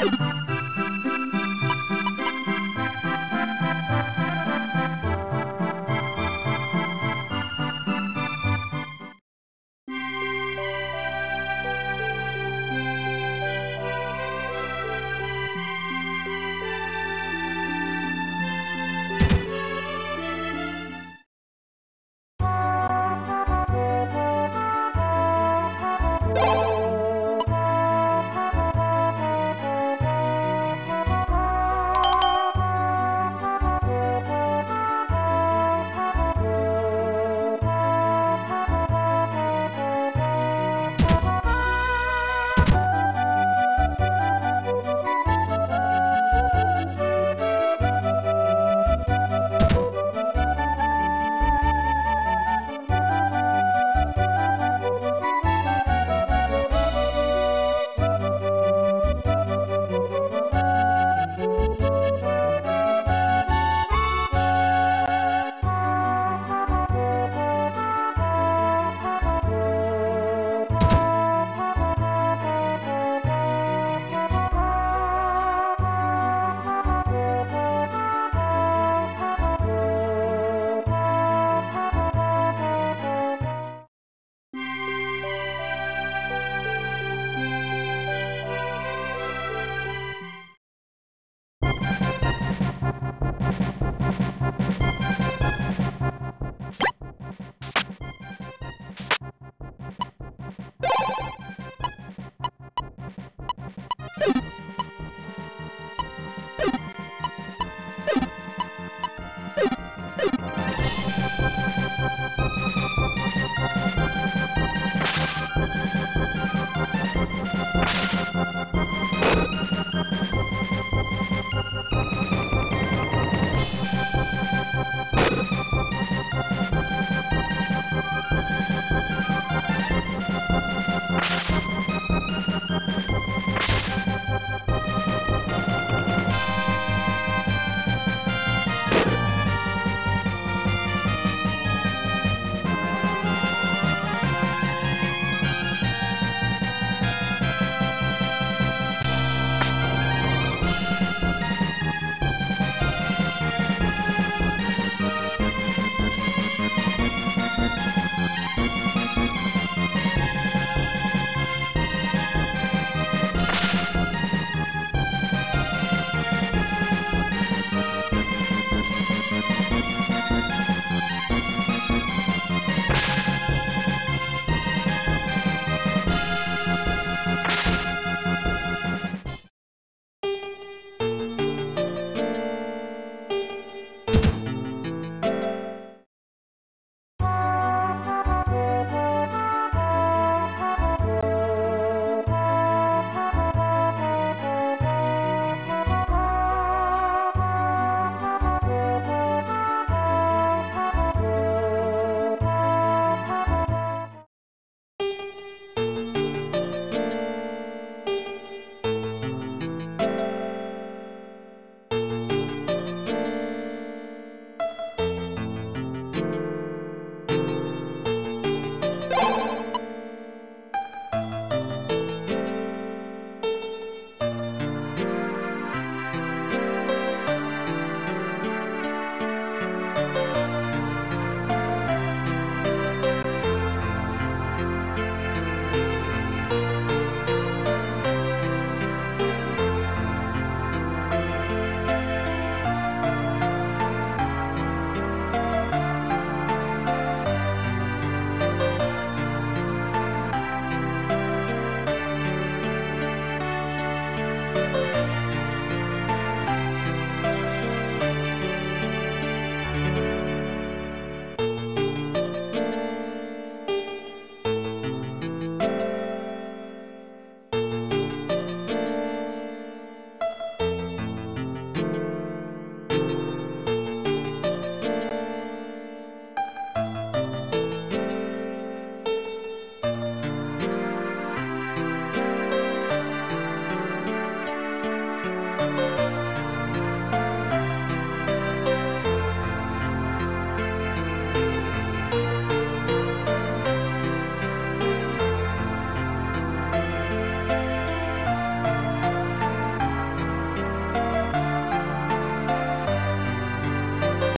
Bye. you